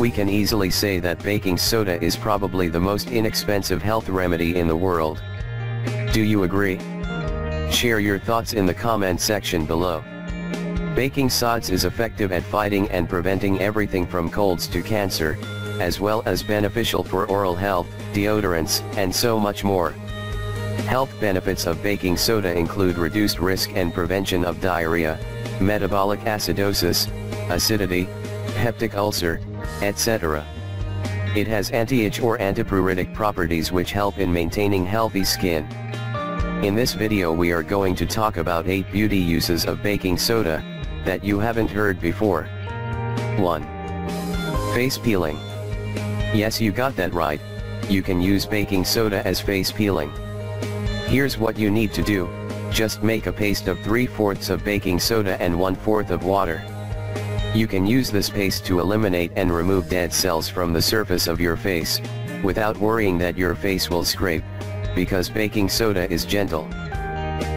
We can easily say that baking soda is probably the most inexpensive health remedy in the world. Do you agree? Share your thoughts in the comment section below. Baking sods is effective at fighting and preventing everything from colds to cancer, as well as beneficial for oral health, deodorants, and so much more. Health benefits of baking soda include reduced risk and prevention of diarrhea, metabolic acidosis, acidity, peptic ulcer, etc. It has anti-itch or antipruritic properties which help in maintaining healthy skin. In this video we are going to talk about 8 beauty uses of baking soda, that you haven't heard before. 1. Face peeling. Yes you got that right, you can use baking soda as face peeling. Here's what you need to do, just make a paste of 3 fourths of baking soda and 1 fourth of water. You can use this paste to eliminate and remove dead cells from the surface of your face, without worrying that your face will scrape, because baking soda is gentle.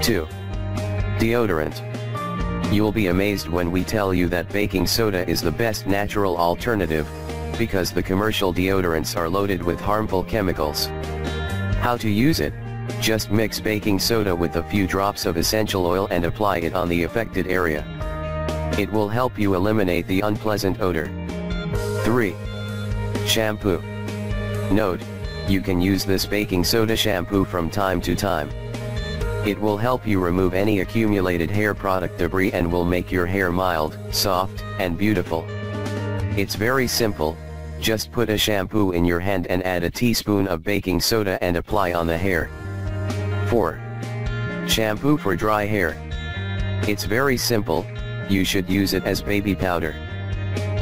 2. Deodorant. You'll be amazed when we tell you that baking soda is the best natural alternative, because the commercial deodorants are loaded with harmful chemicals. How to use it? Just mix baking soda with a few drops of essential oil and apply it on the affected area. It will help you eliminate the unpleasant odor. 3. Shampoo. Note, you can use this baking soda shampoo from time to time. It will help you remove any accumulated hair product debris and will make your hair mild, soft, and beautiful. It's very simple, just put a shampoo in your hand and add a teaspoon of baking soda and apply on the hair. 4. Shampoo for dry hair. It's very simple, you should use it as baby powder.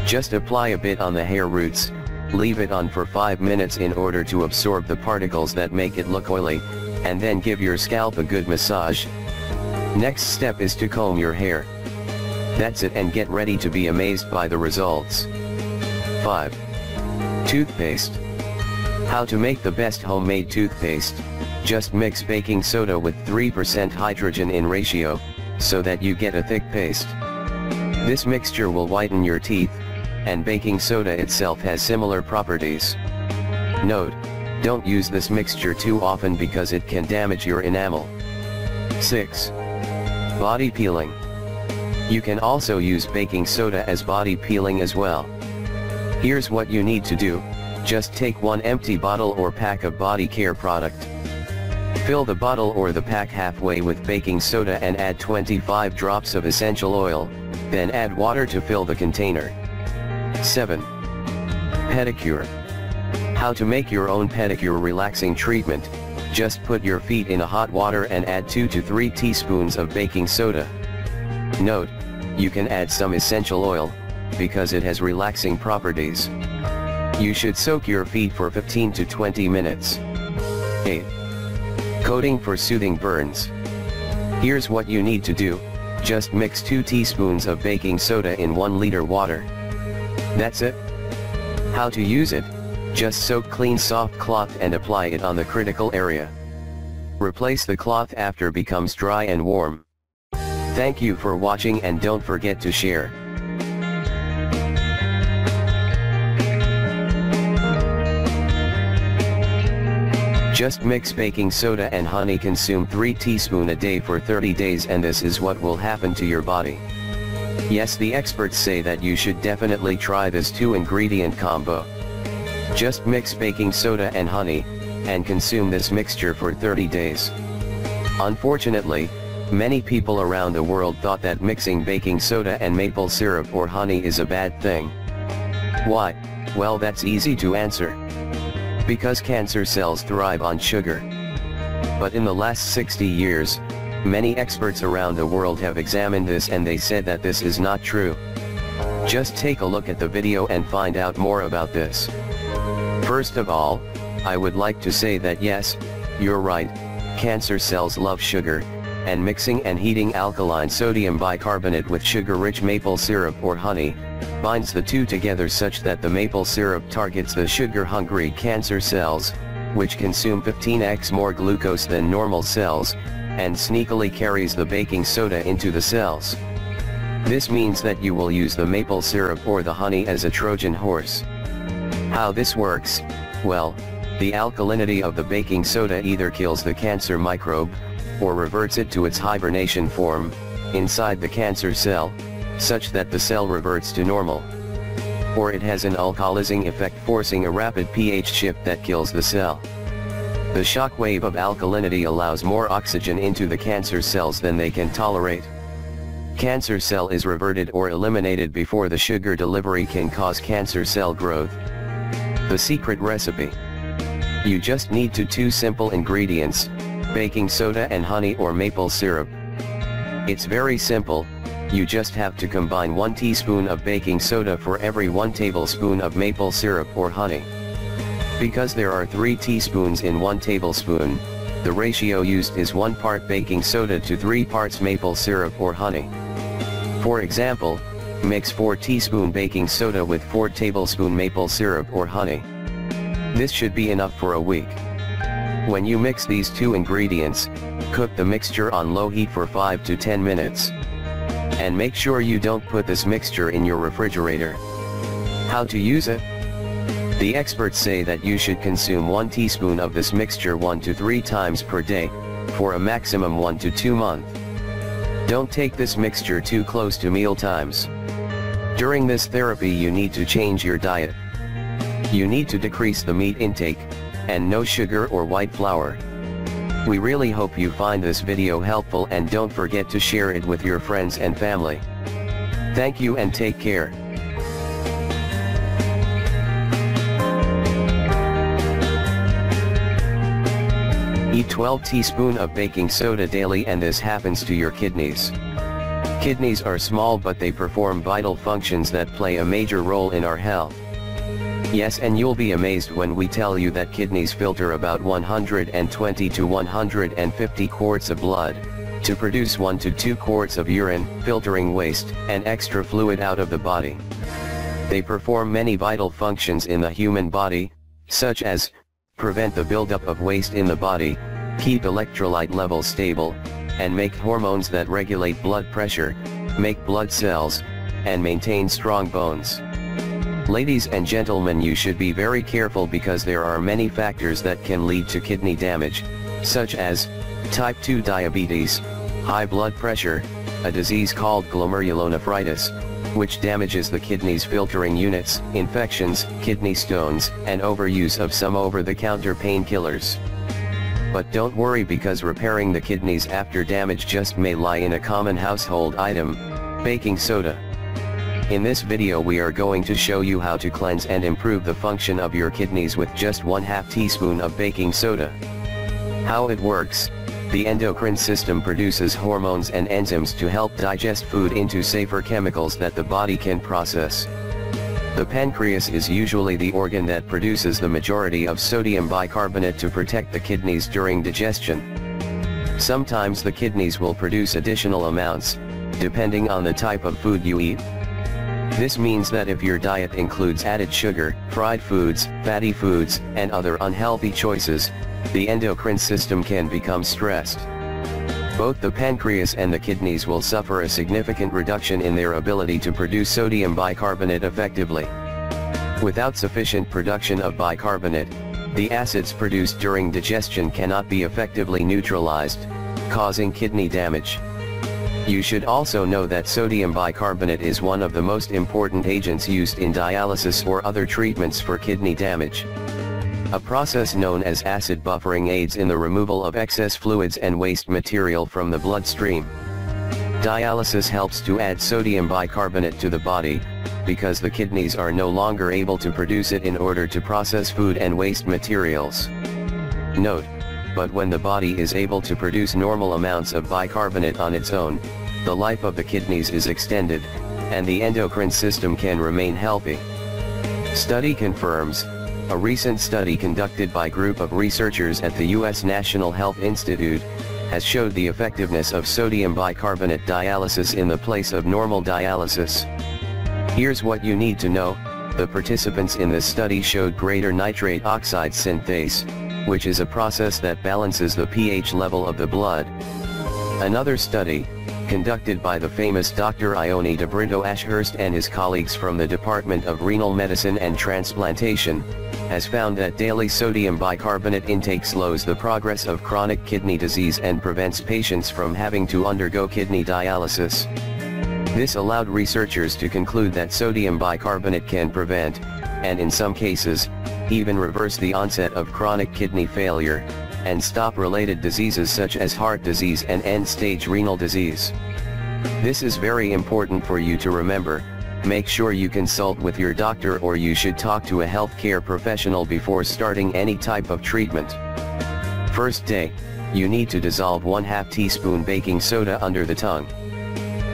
Just apply a bit on the hair roots, leave it on for 5 minutes in order to absorb the particles that make it look oily, and then give your scalp a good massage. Next step is to comb your hair. That's it and get ready to be amazed by the results. 5. Toothpaste. How to make the best homemade toothpaste, just mix baking soda with 3% hydrogen in ratio, so that you get a thick paste. This mixture will whiten your teeth, and baking soda itself has similar properties. Note, don't use this mixture too often because it can damage your enamel. 6. Body peeling. You can also use baking soda as body peeling as well. Here's what you need to do, just take one empty bottle or pack of body care product. Fill the bottle or the pack halfway with baking soda and add 25 drops of essential oil, then add water to fill the container. 7. Pedicure. How to make your own pedicure relaxing treatment, just put your feet in a hot water and add 2 to 3 teaspoons of baking soda. Note, you can add some essential oil, because it has relaxing properties. You should soak your feet for 15 to 20 minutes. 8. Coating for soothing burns. Here's what you need to do, just mix 2 teaspoons of baking soda in 1 liter water. That's it. How to use it, just soak clean soft cloth and apply it on the critical area. Replace the cloth after becomes dry and warm. Thank you for watching and don't forget to share. Just mix baking soda and honey consume 3 teaspoon a day for 30 days and this is what will happen to your body. Yes the experts say that you should definitely try this two ingredient combo. Just mix baking soda and honey, and consume this mixture for 30 days. Unfortunately, many people around the world thought that mixing baking soda and maple syrup or honey is a bad thing. Why? Well that's easy to answer because cancer cells thrive on sugar. But in the last 60 years, many experts around the world have examined this and they said that this is not true. Just take a look at the video and find out more about this. First of all, I would like to say that yes, you're right, cancer cells love sugar, and mixing and heating alkaline sodium bicarbonate with sugar-rich maple syrup or honey, binds the two together such that the maple syrup targets the sugar-hungry cancer cells, which consume 15x more glucose than normal cells, and sneakily carries the baking soda into the cells. This means that you will use the maple syrup or the honey as a Trojan horse. How this works, well, the alkalinity of the baking soda either kills the cancer microbe, or reverts it to its hibernation form, inside the cancer cell, such that the cell reverts to normal. Or it has an alkalizing effect forcing a rapid pH shift that kills the cell. The shock wave of alkalinity allows more oxygen into the cancer cells than they can tolerate. Cancer cell is reverted or eliminated before the sugar delivery can cause cancer cell growth. The secret recipe. You just need to two simple ingredients, baking soda and honey or maple syrup. It's very simple, you just have to combine 1 teaspoon of baking soda for every 1 tablespoon of maple syrup or honey. Because there are 3 teaspoons in 1 tablespoon, the ratio used is 1 part baking soda to 3 parts maple syrup or honey. For example, mix 4 teaspoon baking soda with 4 tablespoon maple syrup or honey. This should be enough for a week. When you mix these two ingredients, cook the mixture on low heat for 5 to 10 minutes. And make sure you don't put this mixture in your refrigerator. How to use it? The experts say that you should consume 1 teaspoon of this mixture 1 to 3 times per day, for a maximum 1 to 2 month. Don't take this mixture too close to meal times. During this therapy you need to change your diet. You need to decrease the meat intake, and no sugar or white flour. We really hope you find this video helpful and don't forget to share it with your friends and family. Thank you and take care. Eat 12 teaspoon of baking soda daily and this happens to your kidneys. Kidneys are small but they perform vital functions that play a major role in our health. Yes and you'll be amazed when we tell you that kidneys filter about 120 to 150 quarts of blood, to produce 1 to 2 quarts of urine, filtering waste and extra fluid out of the body. They perform many vital functions in the human body, such as, prevent the buildup of waste in the body, keep electrolyte levels stable, and make hormones that regulate blood pressure, make blood cells, and maintain strong bones. Ladies and gentlemen you should be very careful because there are many factors that can lead to kidney damage, such as, type 2 diabetes, high blood pressure, a disease called glomerulonephritis, which damages the kidney's filtering units, infections, kidney stones, and overuse of some over-the-counter painkillers. But don't worry because repairing the kidneys after damage just may lie in a common household item, baking soda. In this video we are going to show you how to cleanse and improve the function of your kidneys with just 1 half teaspoon of baking soda. How it works, the endocrine system produces hormones and enzymes to help digest food into safer chemicals that the body can process. The pancreas is usually the organ that produces the majority of sodium bicarbonate to protect the kidneys during digestion. Sometimes the kidneys will produce additional amounts, depending on the type of food you eat, this means that if your diet includes added sugar, fried foods, fatty foods, and other unhealthy choices, the endocrine system can become stressed. Both the pancreas and the kidneys will suffer a significant reduction in their ability to produce sodium bicarbonate effectively. Without sufficient production of bicarbonate, the acids produced during digestion cannot be effectively neutralized, causing kidney damage. You should also know that sodium bicarbonate is one of the most important agents used in dialysis or other treatments for kidney damage. A process known as acid buffering aids in the removal of excess fluids and waste material from the bloodstream. Dialysis helps to add sodium bicarbonate to the body, because the kidneys are no longer able to produce it in order to process food and waste materials. Note, but when the body is able to produce normal amounts of bicarbonate on its own, the life of the kidneys is extended, and the endocrine system can remain healthy. Study confirms, a recent study conducted by group of researchers at the U.S. National Health Institute, has showed the effectiveness of sodium bicarbonate dialysis in the place of normal dialysis. Here's what you need to know, the participants in this study showed greater nitrate oxide synthase, which is a process that balances the pH level of the blood, Another study, conducted by the famous Dr. Ione de Brito Ashurst and his colleagues from the Department of Renal Medicine and Transplantation, has found that daily sodium bicarbonate intake slows the progress of chronic kidney disease and prevents patients from having to undergo kidney dialysis. This allowed researchers to conclude that sodium bicarbonate can prevent, and in some cases, even reverse the onset of chronic kidney failure, and stop related diseases such as heart disease and end-stage renal disease. This is very important for you to remember, make sure you consult with your doctor or you should talk to a healthcare professional before starting any type of treatment. First day, you need to dissolve 1 2 teaspoon baking soda under the tongue.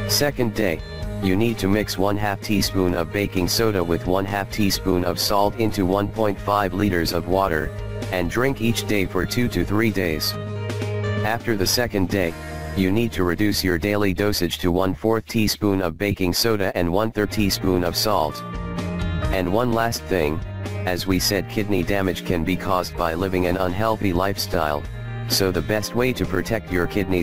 Second day, you need to mix 1 2 teaspoon of baking soda with 1 2 teaspoon of salt into 1.5 liters of water, and drink each day for 2 to 3 days. After the second day, you need to reduce your daily dosage to 1 4th teaspoon of baking soda and 1 3rd teaspoon of salt. And one last thing, as we said kidney damage can be caused by living an unhealthy lifestyle, so the best way to protect your kidneys